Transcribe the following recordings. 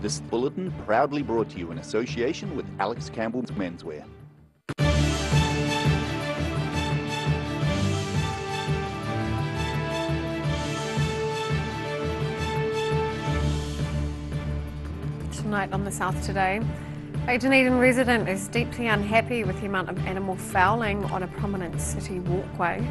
This bulletin proudly brought to you in association with Alex Campbell's Menswear. Tonight on the South Today, a Dunedin resident is deeply unhappy with the amount of animal fouling on a prominent city walkway.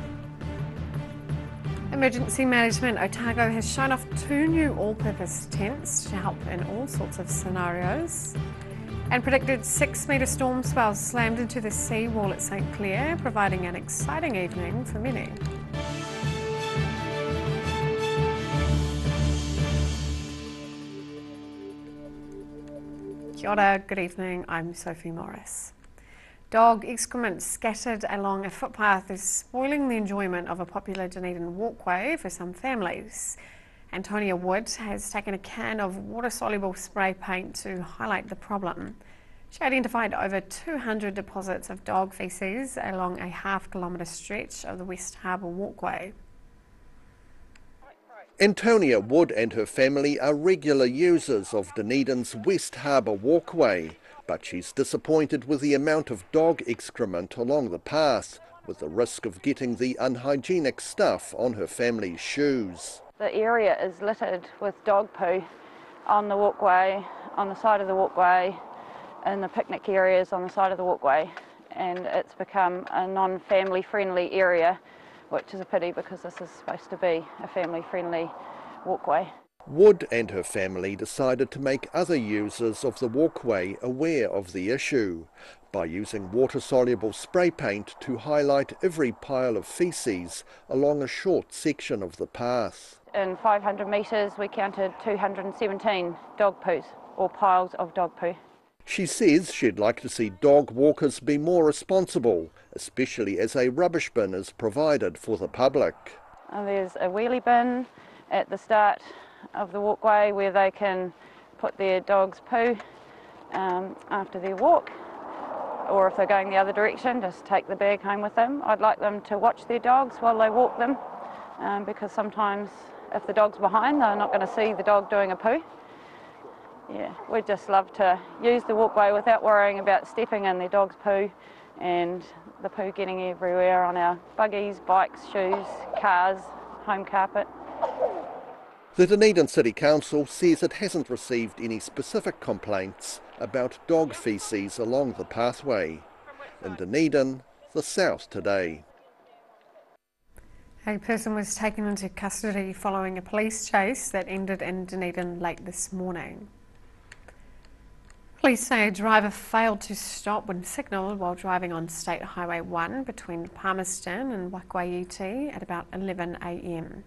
Emergency Management Otago has shown off two new all purpose tents to help in all sorts of scenarios. And predicted six metre storm swells slammed into the sea wall at St Clair, providing an exciting evening for many. Kia ora, good evening. I'm Sophie Morris. Dog excrement scattered along a footpath is spoiling the enjoyment of a popular Dunedin walkway for some families. Antonia Wood has taken a can of water soluble spray paint to highlight the problem. She identified over 200 deposits of dog faeces along a half kilometre stretch of the West Harbour walkway. Antonia Wood and her family are regular users of Dunedin's West Harbour walkway, but she's disappointed with the amount of dog excrement along the path, with the risk of getting the unhygienic stuff on her family's shoes. The area is littered with dog poo on the walkway, on the side of the walkway, in the picnic areas on the side of the walkway, and it's become a non-family friendly area which is a pity because this is supposed to be a family friendly walkway. Wood and her family decided to make other users of the walkway aware of the issue by using water soluble spray paint to highlight every pile of faeces along a short section of the path. In 500 metres, we counted 217 dog poos or piles of dog poo. She says she'd like to see dog walkers be more responsible, especially as a rubbish bin is provided for the public. And there's a wheelie bin at the start of the walkway where they can put their dog's poo um, after their walk. Or if they're going the other direction, just take the bag home with them. I'd like them to watch their dogs while they walk them um, because sometimes if the dog's behind, they're not going to see the dog doing a poo yeah, we'd just love to use the walkway without worrying about stepping in their dog's poo and the poo getting everywhere on our buggies, bikes, shoes, cars, home carpet. The Dunedin City Council says it hasn't received any specific complaints about dog faeces along the pathway. In Dunedin, the South today. A person was taken into custody following a police chase that ended in Dunedin late this morning. Police say a driver failed to stop when signalled while driving on State Highway 1 between Palmerston and Waikouaiti at about 11am.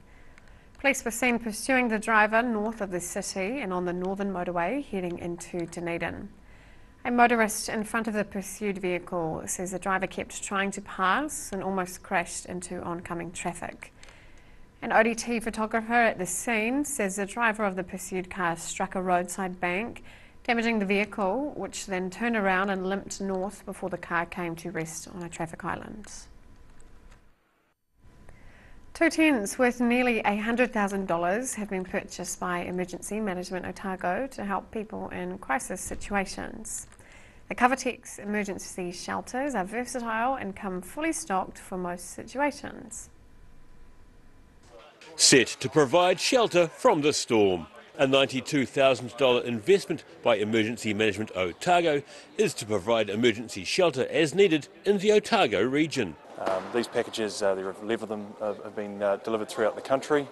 Police were seen pursuing the driver north of the city and on the northern motorway heading into Dunedin. A motorist in front of the pursued vehicle says the driver kept trying to pass and almost crashed into oncoming traffic. An ODT photographer at the scene says the driver of the pursued car struck a roadside bank damaging the vehicle, which then turned around and limped north before the car came to rest on a traffic island. Two tents worth nearly $100,000 have been purchased by Emergency Management Otago to help people in crisis situations. The Covertex emergency shelters are versatile and come fully stocked for most situations. Set to provide shelter from the storm. A $92,000 investment by Emergency Management Otago is to provide emergency shelter as needed in the Otago region. Um, these packages, uh, there are 11 of them, have been uh, delivered throughout the country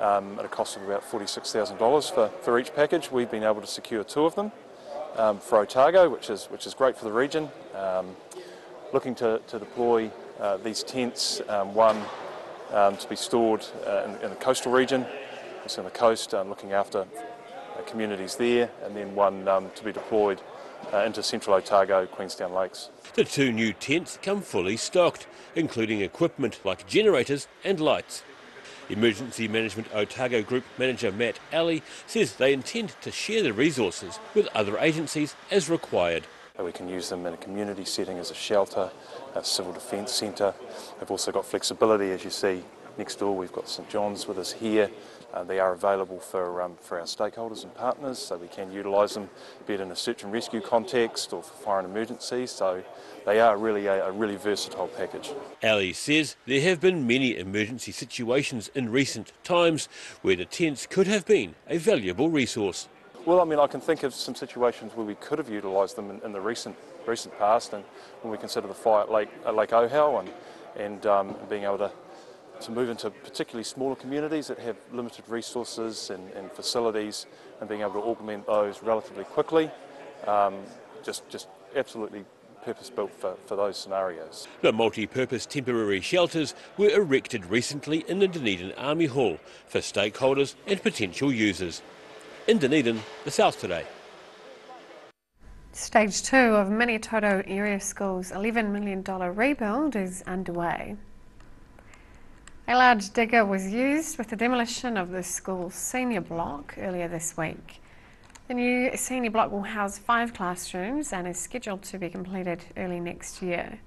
um, at a cost of about $46,000 for, for each package. We've been able to secure two of them um, for Otago, which is, which is great for the region. Um, looking to, to deploy uh, these tents, um, one um, to be stored in, in the coastal region it's on the coast, looking after communities there, and then one to be deployed uh, into central Otago, Queenstown Lakes. The two new tents come fully stocked, including equipment like generators and lights. Emergency Management Otago Group Manager Matt Alley says they intend to share the resources with other agencies as required. We can use them in a community setting as a shelter, a civil defence centre. They've also got flexibility, as you see, next door we've got St John's with us here. Uh, they are available for, um, for our stakeholders and partners, so we can utilise them, be it in a search and rescue context or for fire and emergencies. So they are really a, a really versatile package. Alley says there have been many emergency situations in recent times where the tents could have been a valuable resource. Well, I mean, I can think of some situations where we could have utilised them in, in, the recent recent past, and when we consider the fire at Lake, at Lake Ohau and and um, being able to to move into particularly smaller communities that have limited resources and, and facilities, and being able to augment those relatively quickly, um, just just absolutely purpose-built for, for those scenarios. The multi-purpose temporary shelters were erected recently in the Dunedin Army Hall for stakeholders and potential users. In Dunedin, the South Today. Stage two of Maniototo Area School's $11 million rebuild is underway. A large digger was used with the demolition of the school's senior block earlier this week. The new senior block will house five classrooms and is scheduled to be completed early next year.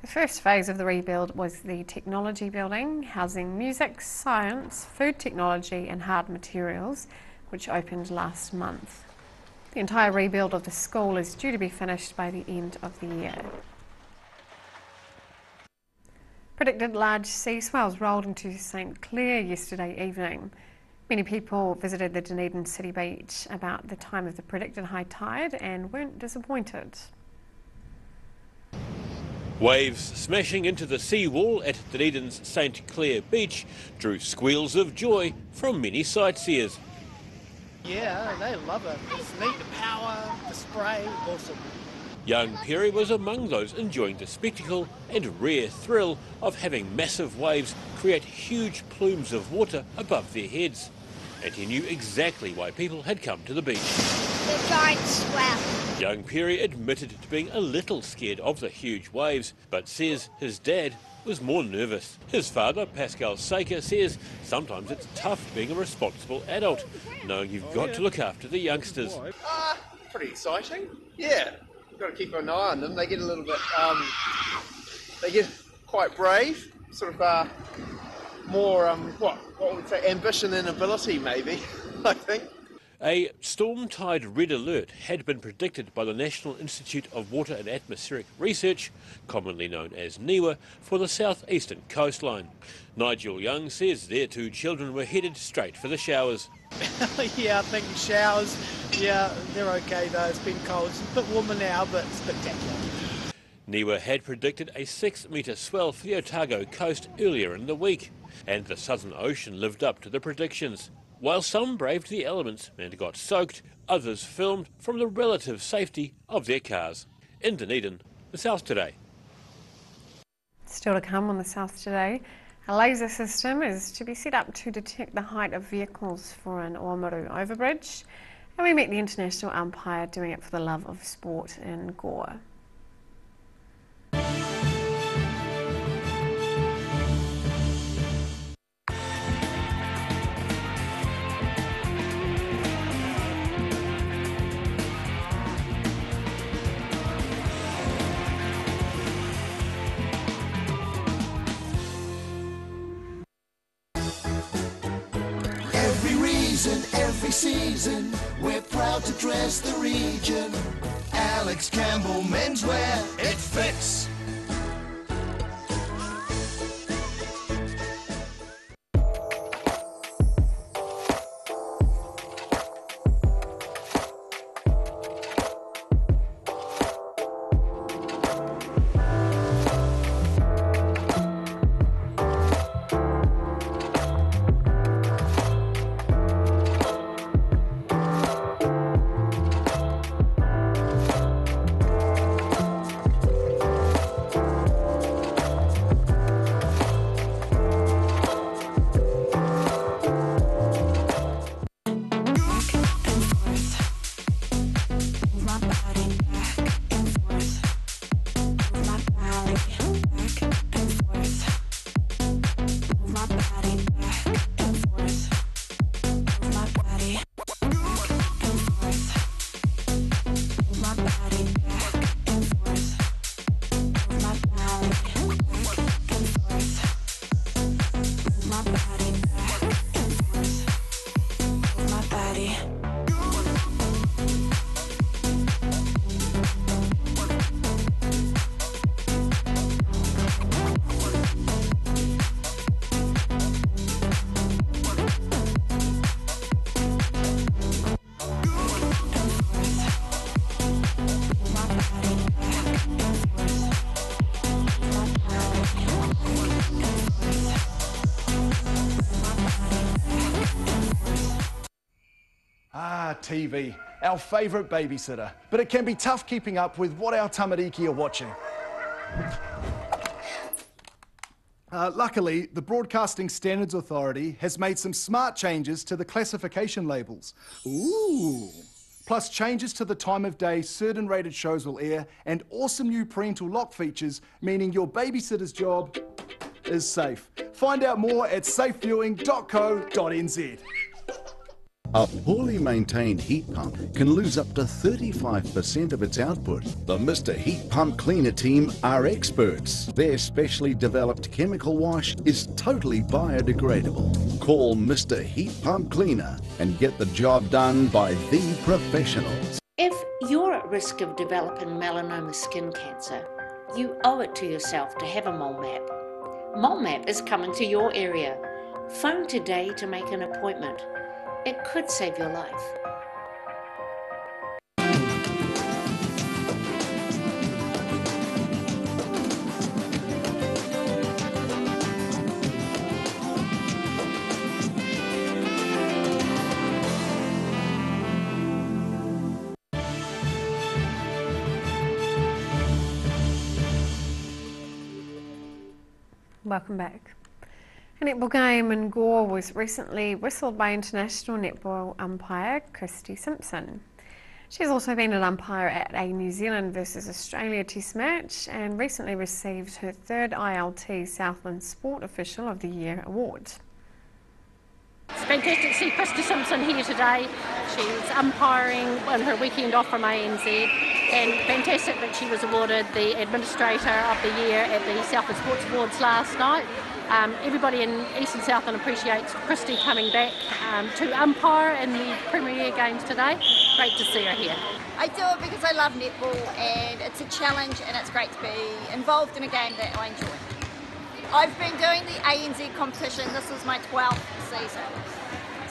The first phase of the rebuild was the technology building, housing music, science, food technology, and hard materials which opened last month. The entire rebuild of the school is due to be finished by the end of the year. Predicted large sea swells rolled into St Clair yesterday evening. Many people visited the Dunedin City Beach about the time of the predicted high tide and weren't disappointed. Waves smashing into the seawall at Dunedin's St Clair Beach drew squeals of joy from many sightseers. Yeah, they love it. It's neat, the power, the spray, awesome. Young Perry was among those enjoying the spectacle and rare thrill of having massive waves create huge plumes of water above their heads. And he knew exactly why people had come to the beach. The giant swell. Young Perry admitted to being a little scared of the huge waves, but says his dad was more nervous. His father, Pascal Saker, says sometimes it's tough being a responsible adult, knowing you've got to look after the youngsters. Ah, uh, pretty exciting. Yeah, you've got to keep an eye on them. They get a little bit, um, they get quite brave, sort of uh, more, um, what, what would we say, ambition and ability, maybe, I think. A storm tide red alert had been predicted by the National Institute of Water and Atmospheric Research, commonly known as NIWA, for the southeastern coastline. Nigel Young says their two children were headed straight for the showers. yeah, I think showers, yeah, they're okay though. It's been cold. It's a bit warmer now, but spectacular. NIWA had predicted a six metre swell for the Otago coast earlier in the week, and the Southern Ocean lived up to the predictions. While some braved the elements and got soaked, others filmed from the relative safety of their cars. In Dunedin, the South Today. Still to come on the South Today. A laser system is to be set up to detect the height of vehicles for an Oamaru overbridge. And we meet the international umpire doing it for the love of sport in Gore. Season. We're proud to dress the region. Alex Campbell menswear, it fits. TV, our favourite babysitter, but it can be tough keeping up with what our tamariki are watching. Uh, luckily, the Broadcasting Standards Authority has made some smart changes to the classification labels. Ooh. Plus changes to the time of day certain rated shows will air and awesome new parental lock features, meaning your babysitter's job is safe. Find out more at safeviewing.co.nz. A poorly maintained heat pump can lose up to 35% of its output. The Mr. Heat Pump Cleaner team are experts. Their specially developed chemical wash is totally biodegradable. Call Mr. Heat Pump Cleaner and get the job done by the professionals. If you're at risk of developing melanoma skin cancer, you owe it to yourself to have a mole map. Mole map is coming to your area. Phone today to make an appointment. It could save your life. Welcome back. A netball game in Gore was recently whistled by international netball umpire Christy Simpson. She's also been an umpire at a New Zealand versus Australia test match and recently received her third ILT Southland Sport Official of the Year award. It's fantastic to see Christy Simpson here today. She's umpiring on her weekend off from ANZ and fantastic that she was awarded the Administrator of the Year at the Southland Sports Awards last night. Um, everybody in East and Southland appreciates Christy coming back um, to umpire in the Premier Games today. Great to see her here. I do it because I love netball and it's a challenge and it's great to be involved in a game that I enjoy. I've been doing the ANZ competition, this is my 12th season.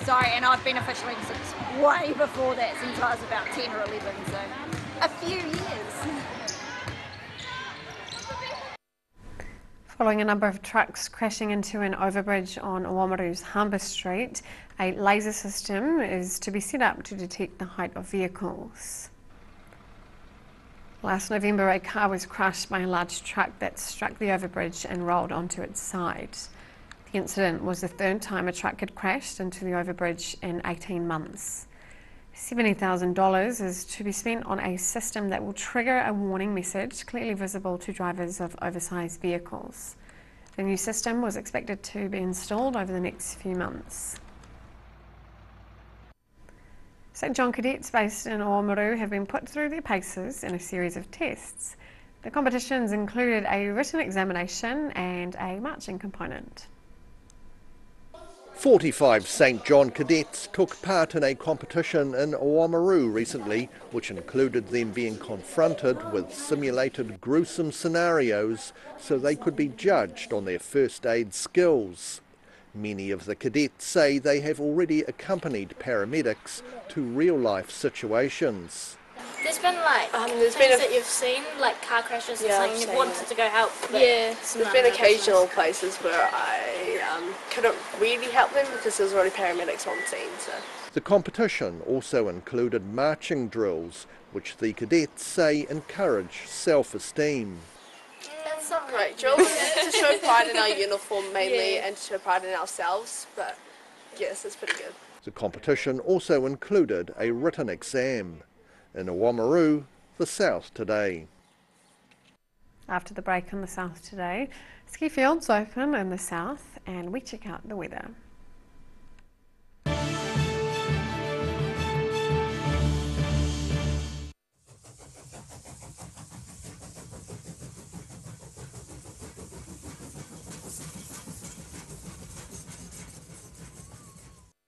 Sorry, and I've been officially since way before that, since I was about 10 or 11, so a few years. Following a number of trucks crashing into an overbridge on Oamaru's Humber Street, a laser system is to be set up to detect the height of vehicles. Last November, a car was crushed by a large truck that struck the overbridge and rolled onto its side. The incident was the third time a truck had crashed into the overbridge in 18 months. $70,000 is to be spent on a system that will trigger a warning message clearly visible to drivers of oversized vehicles. The new system was expected to be installed over the next few months. St John cadets based in Oamaru have been put through their paces in a series of tests. The competitions included a written examination and a marching component. 45 St John cadets took part in a competition in Oamaru recently, which included them being confronted with simulated gruesome scenarios so they could be judged on their first aid skills. Many of the cadets say they have already accompanied paramedics to real life situations. There's been like Um, there's things been a- that you've seen, like car crashes or Yeah, something you've wanted it. to go help. but Yeah, there's been occasional places where I um, couldn't really help them because there's already paramedics on scene. So The competition also included marching drills, which the cadets say encourage self-esteem. That's not great drills to show pride in our uniform mainly and to show pride in ourselves. But yes, it's pretty good. The competition also included a written exam. In Oamaru, the South today. After the break in the south today, ski fields open in the south and we check out the weather.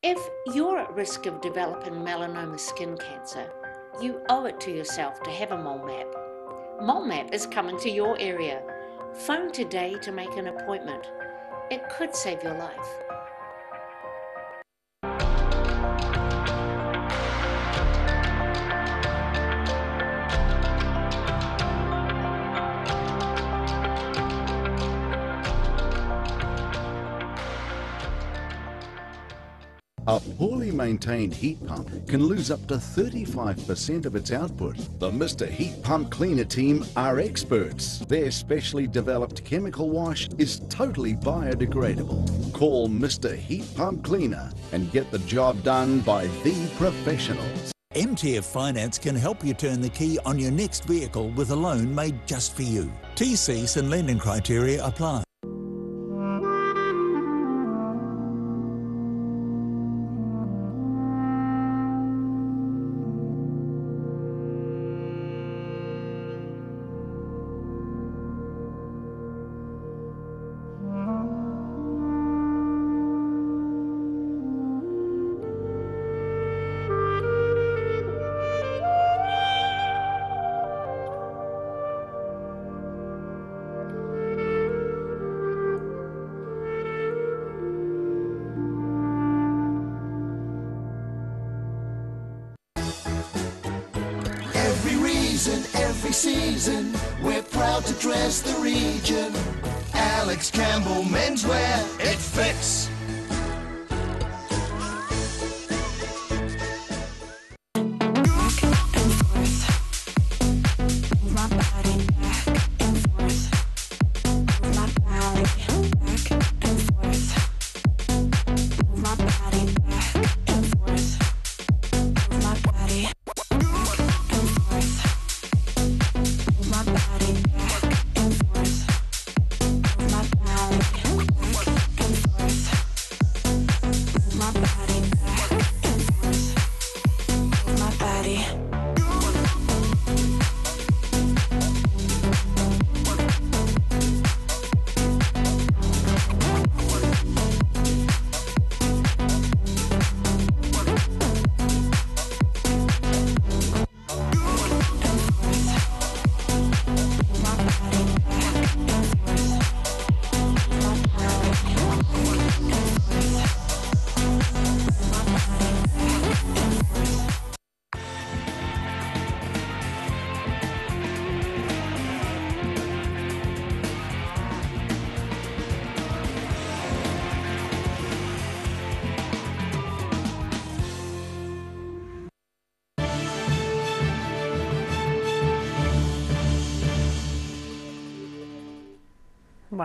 If you're at risk of developing melanoma skin cancer, you owe it to yourself to have a mole map. Mole map is coming to your area. Phone today to make an appointment. It could save your life. A poorly maintained heat pump can lose up to 35% of its output. The Mr. Heat Pump Cleaner team are experts. Their specially developed chemical wash is totally biodegradable. Call Mr. Heat Pump Cleaner and get the job done by the professionals. MTF Finance can help you turn the key on your next vehicle with a loan made just for you. TCs and lending criteria apply. Campbell Menswear,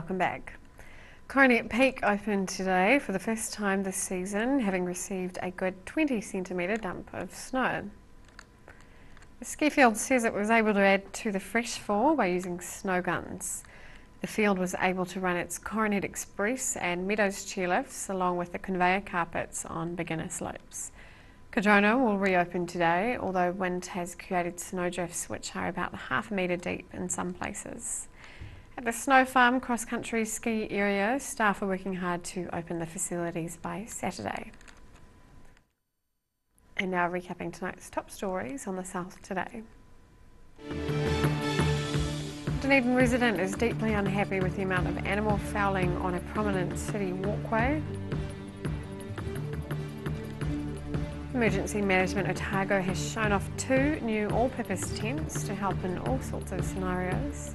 Welcome back. Coronet Peak opened today for the first time this season, having received a good 20 centimetre dump of snow. The ski field says it was able to add to the fresh fall by using snow guns. The field was able to run its Coronet Express and Meadows chairlifts along with the conveyor carpets on beginner slopes. Cardrona will reopen today, although wind has created snowdrifts which are about half a metre deep in some places. At the Snow Farm cross country ski area, staff are working hard to open the facilities by Saturday. And now recapping tonight's top stories on the South today. Dunedin resident is deeply unhappy with the amount of animal fouling on a prominent city walkway. Emergency Management Otago has shown off two new all-purpose tents to help in all sorts of scenarios.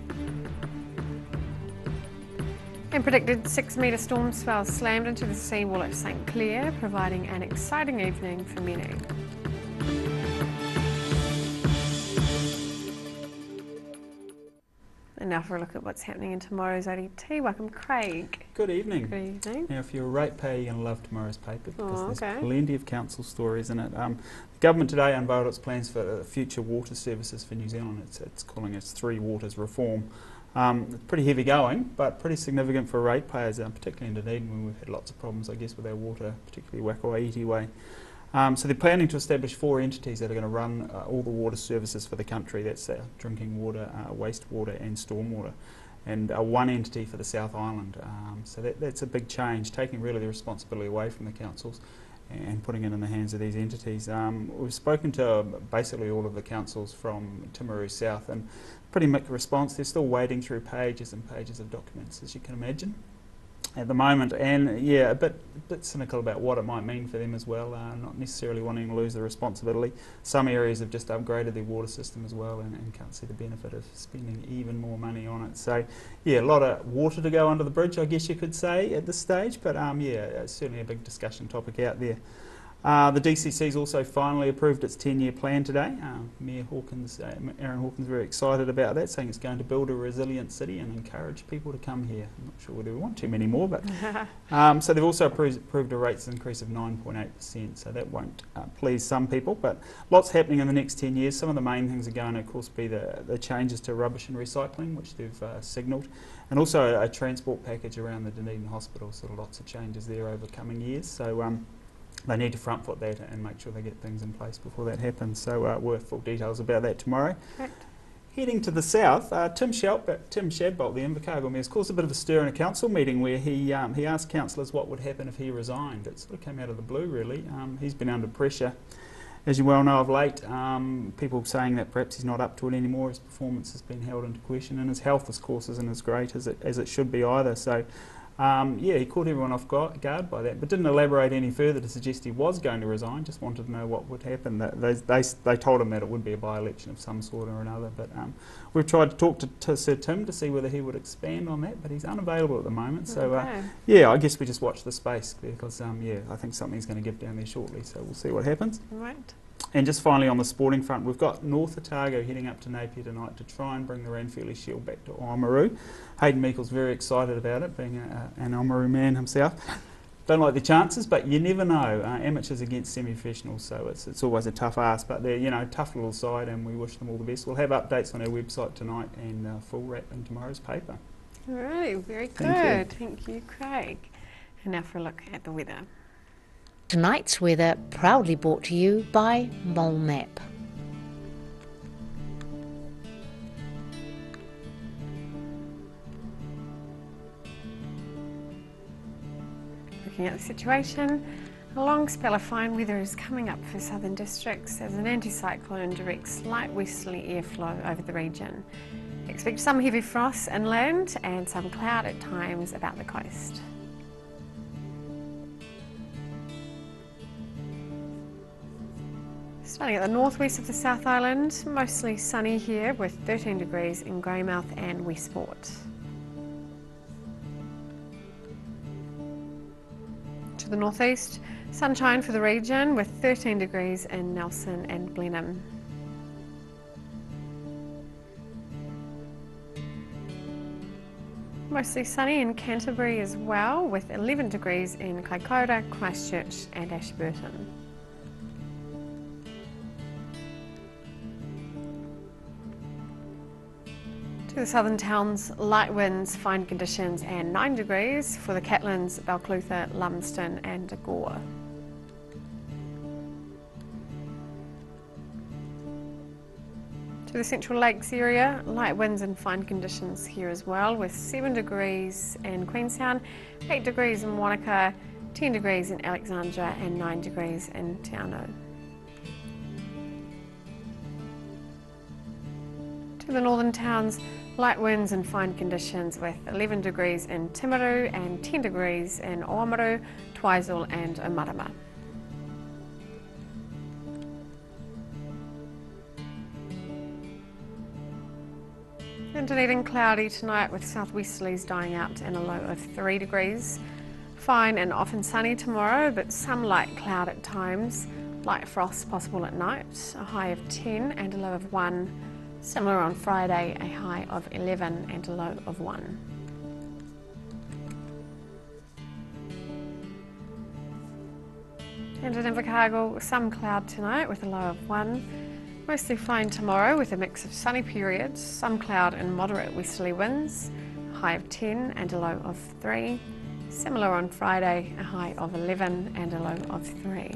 And predicted six metre storm swell slammed into the seawall at St Clair, providing an exciting evening for many. And now for a look at what's happening in tomorrow's ODT. Welcome, Craig. Good evening. Good evening. Now, if you're a ratepayer, you're going to love tomorrow's paper because Oh, there's plenty of council stories in it. Um, the government today unveiled its plans for uh, future water services for New Zealand. It's, it's calling it Three Waters Reform. Um, it's pretty heavy going, but pretty significant for ratepayers, um, particularly in Dunedin, where we've had lots of problems, I guess, with our water, particularly Waikouaiti Way. Um, so they're planning to establish four entities that are going to run uh, all the water services for the country. That's uh, drinking water, uh, wastewater, and stormwater, and uh, one entity for the South Island. Um, so that, that's a big change, taking really the responsibility away from the councils and putting it in the hands of these entities. Um, we've spoken to basically all of the councils from Timaru South, and pretty mixed response. They're still wading through pages and pages of documents, as you can imagine at the moment, and yeah, a bit, bit cynical about what it might mean for them as well. Uh, not necessarily wanting to lose the responsibility. Some areas have just upgraded their water system as well, and, and can't see the benefit of spending even more money on it. So, yeah, a lot of water to go under the bridge, I guess you could say at this stage. But um, yeah, it's certainly a big discussion topic out there. Uh, the DCC's also finally approved its 10-year plan today. Uh, Mayor Hawkins, uh, Aaron Hawkins, very excited about that, saying it's going to build a resilient city and encourage people to come here. I'm not sure whether we want too many more, but um, so they've also approved, approved a rates increase of 9.8%. So that won't uh, please some people, but lots happening in the next 10 years. Some of the main things are going to, of course, be the, the changes to rubbish and recycling, which they've uh, signalled, and also a, a, transport package around the Dunedin Hospital. So lots of changes there over coming years. So. Um, they need to front foot that and make sure they get things in place before that happens. So uh, worth full details about that tomorrow. Correct. Heading to the south, uh, Tim, Shelp, uh, Tim Shadbolt, the Invercargill Mayor, caused a bit of a stir in a council meeting where he um, he asked councillors what would happen if he resigned. It sort of came out of the blue, really. Um, he's been under pressure, as you well know, of late. Um, people saying that perhaps he's not up to it anymore. His performance has been held into question, and his health, of course, isn't as great as it as it should be either. So um, yeah, he caught everyone off guard by that, but didn't elaborate any further to suggest he was going to resign. Just wanted to know what would happen. They, they, they told him that it would be a by-election of some sort or another. But um, we've tried to talk to, to, Sir Tim to see whether he would expand on that, but he's unavailable at the moment. So uh, yeah, I guess we just watch the space because um, yeah, I think something's going to give down there shortly. So we'll see what happens. Right. And just finally on the sporting front, we've got North Otago heading up to Napier tonight to try and bring the Ranfurly Shield back to Oamaru. Hayden Meikle's very excited about it, being a, an Oamaru man himself. Don't like the chances, but you never know. Uh, amateurs against semi-professionals, so it's, it's always a tough ask. But they're you know tough little side, and we wish them all the best. We'll have updates on our website tonight and uh, full wrap in tomorrow's paper. All right, very good. Thank you. Thank you, Craig. And now for a look at the weather. Tonight's weather proudly brought to you by Mole Map. Looking at the situation, a long spell of fine weather is coming up for southern districts as an anticyclone directs light westerly airflow over the region. Expect some heavy frost inland and some cloud at times about the coast. Starting at the northwest of the South Island, mostly sunny here with 13 degrees in Greymouth and Westport. To the northeast, sunshine for the region with 13 degrees in Nelson and Blenheim. Mostly sunny in Canterbury as well with 11 degrees in Kaikoura, Christchurch and Ashburton. To the southern towns, light winds, fine conditions and 9 degrees for the Catlins, Balclutha, Lumsden and Gore. To the Central Lakes area, light winds and fine conditions here as well with 7 degrees in Queenstown, 8 degrees in Wanaka, 10 degrees in Alexandra and 9 degrees in Te To the northern towns, Light winds and fine conditions with 11 degrees in Timaru and 10 degrees in Oamaru, Twizel and Omarama. And Dunedin cloudy tonight with southwesterlies dying out and a low of 3 degrees. Fine and often sunny tomorrow, but some light cloud at times. Light frost possible at night, a high of 10 and a low of 1. Similar on Friday, a high of 11 and a low of 1. And in Invercargill, some cloud tonight with a low of 1. Mostly fine tomorrow with a mix of sunny periods, some cloud and moderate westerly winds, high of 10 and a low of 3. Similar on Friday, a high of 11 and a low of 3.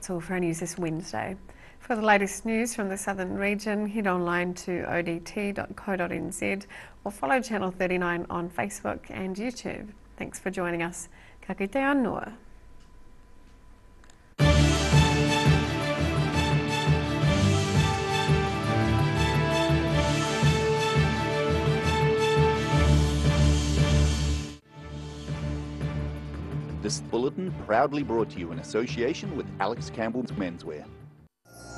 That's all for our news this Wednesday. For the latest news from the southern region, head online to odt.co.nz or follow Channel 39 on Facebook and YouTube. Thanks for joining us. Ka kite anō. This bulletin proudly brought to you in association with Alex Campbell's Menswear.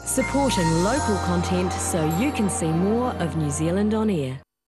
Supporting local content so you can see more of New Zealand on air.